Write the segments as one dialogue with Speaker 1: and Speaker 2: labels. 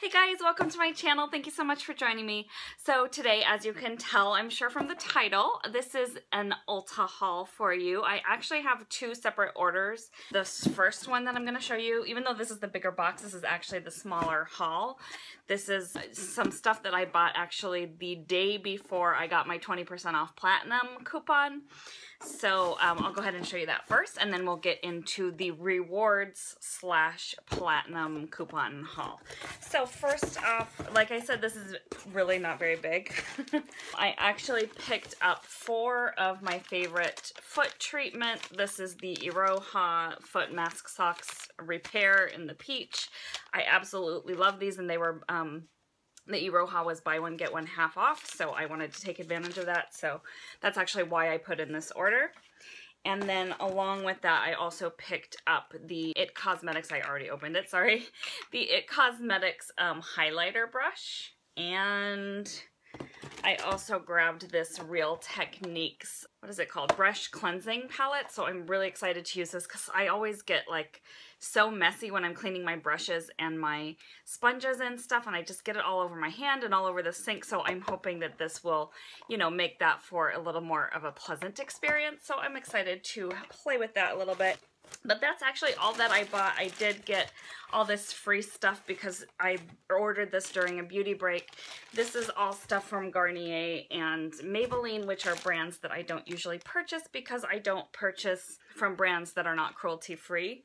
Speaker 1: Hey guys, welcome to my channel. Thank you so much for joining me. So today, as you can tell, I'm sure from the title, this is an Ulta haul for you. I actually have two separate orders. This first one that I'm going to show you, even though this is the bigger box, this is actually the smaller haul. This is some stuff that I bought actually the day before I got my 20% off Platinum coupon. So um, I'll go ahead and show you that first, and then we'll get into the rewards slash platinum coupon haul. So first off, like I said, this is really not very big. I actually picked up four of my favorite foot treatment. This is the Iroha Foot Mask Socks Repair in the peach. I absolutely love these, and they were um, the Iroha was buy one, get one half off, so I wanted to take advantage of that. So that's actually why I put in this order. And then along with that, I also picked up the IT Cosmetics, I already opened it, sorry, the IT Cosmetics um, highlighter brush. And I also grabbed this Real Techniques, what is it called, brush cleansing palette. So I'm really excited to use this because I always get like so messy when I'm cleaning my brushes and my sponges and stuff and I just get it all over my hand and all over the sink. So I'm hoping that this will, you know, make that for a little more of a pleasant experience. So I'm excited to play with that a little bit. But that's actually all that I bought. I did get all this free stuff because I ordered this during a beauty break. This is all stuff from Garnier and Maybelline, which are brands that I don't usually purchase because I don't purchase from brands that are not cruelty-free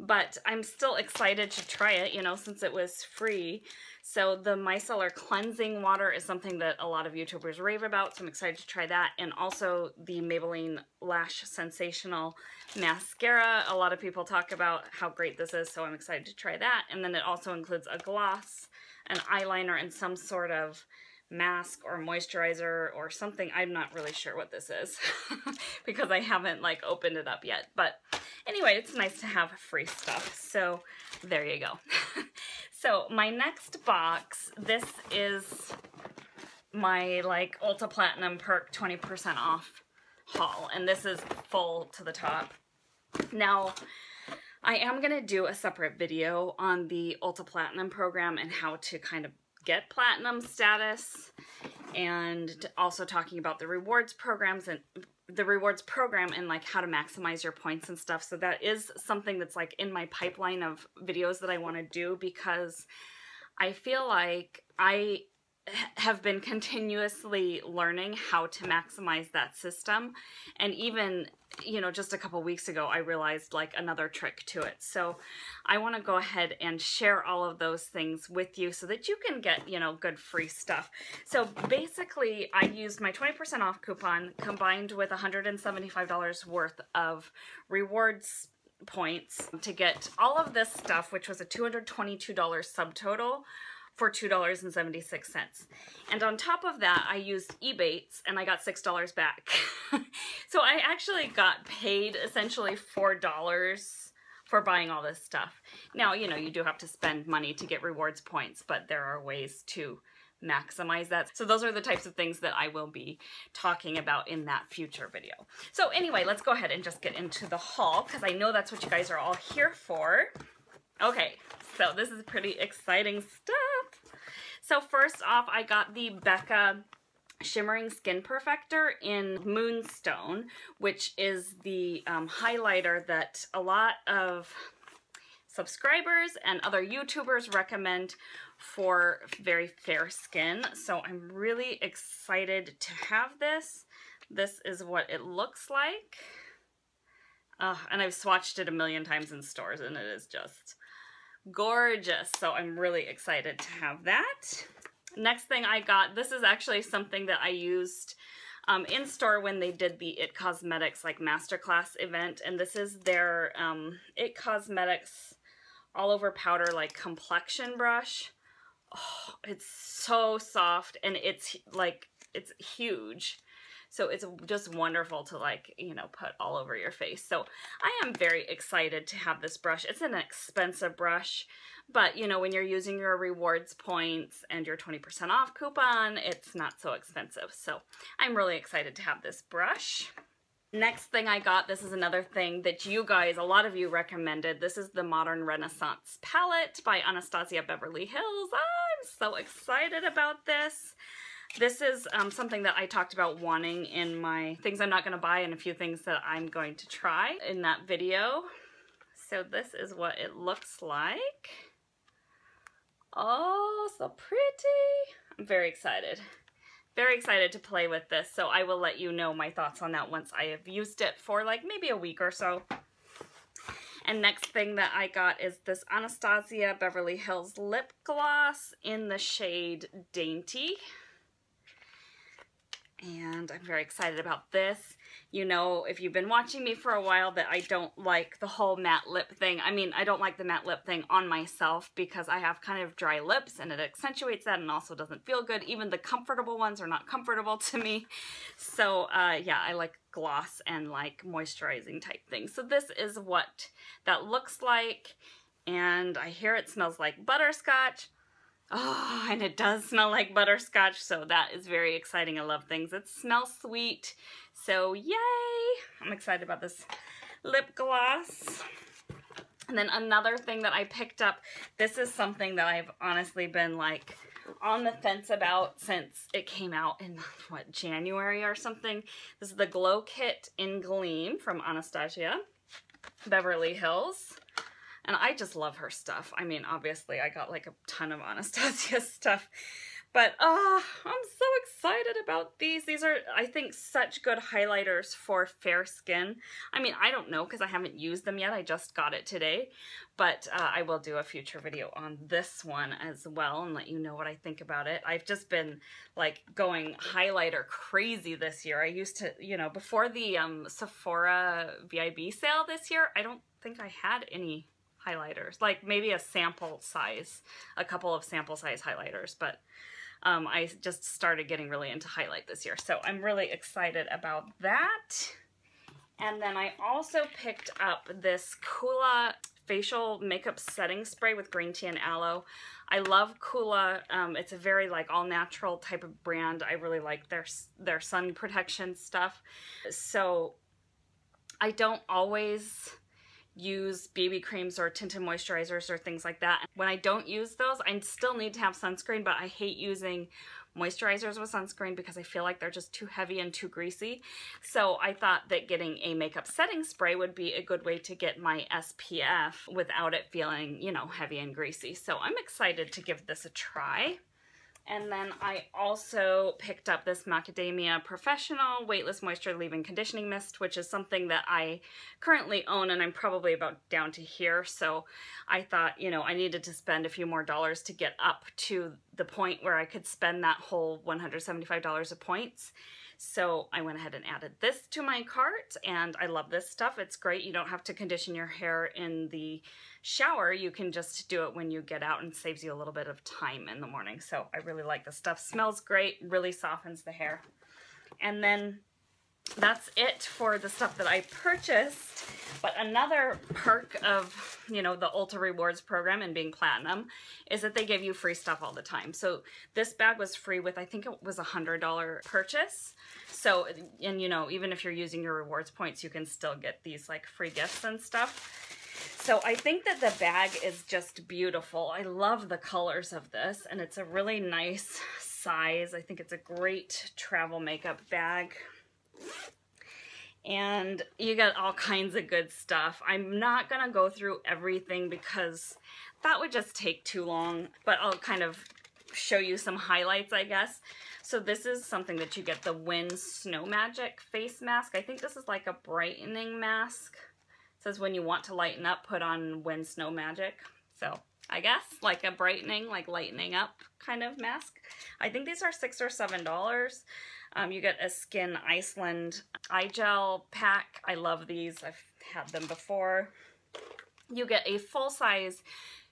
Speaker 1: but I'm still excited to try it, you know, since it was free. So the micellar cleansing water is something that a lot of YouTubers rave about, so I'm excited to try that. And also the Maybelline Lash Sensational Mascara. A lot of people talk about how great this is, so I'm excited to try that. And then it also includes a gloss, an eyeliner, and some sort of mask or moisturizer or something. I'm not really sure what this is because I haven't like opened it up yet. But anyway, it's nice to have free stuff. So there you go. so my next box, this is my like Ulta Platinum Perk 20% off haul. And this is full to the top. Now, I am going to do a separate video on the Ulta Platinum program and how to kind of get platinum status and also talking about the rewards programs and the rewards program and like how to maximize your points and stuff. So that is something that's like in my pipeline of videos that I want to do because I feel like I have been continuously learning how to maximize that system. And even, you know, just a couple weeks ago, I realized like another trick to it. So I want to go ahead and share all of those things with you so that you can get, you know, good free stuff. So basically, I used my 20% off coupon combined with $175 worth of rewards points to get all of this stuff, which was a $222 subtotal for $2.76. And on top of that, I used Ebates and I got $6 back. so I actually got paid essentially $4 for buying all this stuff. Now, you know, you do have to spend money to get rewards points, but there are ways to maximize that. So those are the types of things that I will be talking about in that future video. So anyway, let's go ahead and just get into the haul because I know that's what you guys are all here for. Okay, so this is pretty exciting stuff. So first off, I got the Becca Shimmering Skin Perfector in Moonstone, which is the um, highlighter that a lot of subscribers and other YouTubers recommend for very fair skin. So I'm really excited to have this. This is what it looks like. Uh, and I've swatched it a million times in stores and it is just gorgeous. So I'm really excited to have that. Next thing I got, this is actually something that I used um, in store when they did the IT Cosmetics like masterclass event. And this is their um, IT Cosmetics all over powder like complexion brush. Oh, it's so soft and it's like, it's huge. So it's just wonderful to like, you know, put all over your face. So I am very excited to have this brush. It's an expensive brush, but you know, when you're using your rewards points and your 20% off coupon, it's not so expensive. So I'm really excited to have this brush. Next thing I got, this is another thing that you guys, a lot of you recommended. This is the Modern Renaissance palette by Anastasia Beverly Hills. I'm so excited about this. This is um, something that I talked about wanting in my things I'm not going to buy and a few things that I'm going to try in that video. So this is what it looks like. Oh, so pretty. I'm very excited. Very excited to play with this, so I will let you know my thoughts on that once I have used it for like maybe a week or so. And next thing that I got is this Anastasia Beverly Hills lip gloss in the shade Dainty and I'm very excited about this. You know, if you've been watching me for a while, that I don't like the whole matte lip thing. I mean, I don't like the matte lip thing on myself because I have kind of dry lips and it accentuates that and also doesn't feel good. Even the comfortable ones are not comfortable to me. So, uh, yeah, I like gloss and like moisturizing type things. So this is what that looks like. And I hear it smells like butterscotch. Oh, and it does smell like butterscotch, so that is very exciting. I love things that smell sweet. So yay! I'm excited about this lip gloss. And then another thing that I picked up, this is something that I've honestly been like on the fence about since it came out in what, January or something. This is the Glow Kit in Gleam from Anastasia Beverly Hills. And I just love her stuff. I mean, obviously, I got like a ton of Anastasia stuff. But uh, I'm so excited about these. These are, I think, such good highlighters for fair skin. I mean, I don't know because I haven't used them yet. I just got it today. But uh, I will do a future video on this one as well and let you know what I think about it. I've just been like going highlighter crazy this year. I used to, you know, before the um, Sephora VIB sale this year, I don't think I had any highlighters, like maybe a sample size, a couple of sample size highlighters, but um, I just started getting really into highlight this year. So I'm really excited about that. And then I also picked up this Coola facial makeup setting spray with green tea and aloe. I love Coola. Um, it's a very like all natural type of brand. I really like their their sun protection stuff. So I don't always use BB creams or tinted moisturizers or things like that. When I don't use those, I still need to have sunscreen, but I hate using moisturizers with sunscreen because I feel like they're just too heavy and too greasy. So I thought that getting a makeup setting spray would be a good way to get my SPF without it feeling, you know, heavy and greasy. So I'm excited to give this a try. And then I also picked up this Macadamia Professional Weightless Moisture Leave-In Conditioning Mist, which is something that I currently own and I'm probably about down to here. So I thought, you know, I needed to spend a few more dollars to get up to the point where I could spend that whole $175 of points. So I went ahead and added this to my cart and I love this stuff. It's great. You don't have to condition your hair in the shower. You can just do it when you get out and saves you a little bit of time in the morning. So I really like this stuff. Smells great, really softens the hair. And then that's it for the stuff that I purchased. But another perk of, you know, the Ulta Rewards program and being platinum is that they give you free stuff all the time. So this bag was free with, I think it was a $100 purchase. So, and you know, even if you're using your rewards points, you can still get these like free gifts and stuff. So I think that the bag is just beautiful. I love the colors of this and it's a really nice size. I think it's a great travel makeup bag and you get all kinds of good stuff. I'm not gonna go through everything because that would just take too long, but I'll kind of show you some highlights, I guess. So this is something that you get, the Win Snow Magic face mask. I think this is like a brightening mask. It says when you want to lighten up, put on Win Snow Magic. So I guess like a brightening, like lightening up kind of mask. I think these are six or seven dollars. Um, you get a Skyn Iceland eye gel pack. I love these. I've had them before. You get a full-size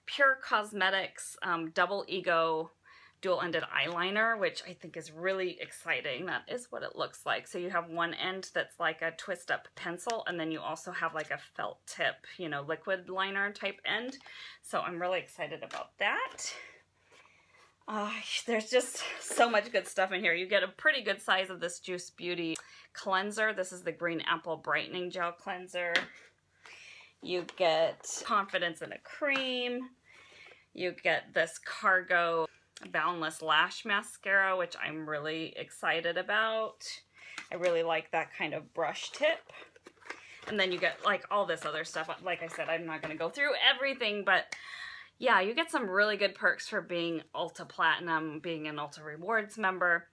Speaker 1: Pure Cosmetics um, Double Ego dual-ended eyeliner, which I think is really exciting. That is what it looks like. So you have one end that's like a twist-up pencil, and then you also have like a felt tip, you know, liquid liner type end. So I'm really excited about that. Uh, there's just so much good stuff in here. You get a pretty good size of this Juice Beauty cleanser. This is the Green Apple Brightening Gel Cleanser. You get Confidence in a Cream. You get this Cargo Boundless Lash Mascara, which I'm really excited about. I really like that kind of brush tip. And then you get like all this other stuff. Like I said, I'm not going to go through everything, but yeah, you get some really good perks for being Ulta Platinum, being an Ulta Rewards member.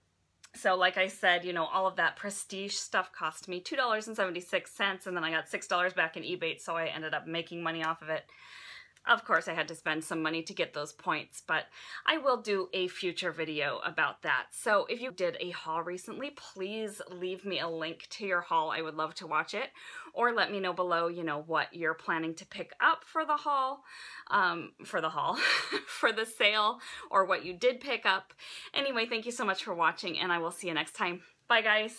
Speaker 1: So like I said, you know, all of that prestige stuff cost me $2.76 and then I got $6 back in Ebates, so I ended up making money off of it. Of course, I had to spend some money to get those points, but I will do a future video about that. So if you did a haul recently, please leave me a link to your haul. I would love to watch it. Or let me know below, you know, what you're planning to pick up for the haul, um, for the haul, for the sale, or what you did pick up. Anyway, thank you so much for watching, and I will see you next time. Bye, guys.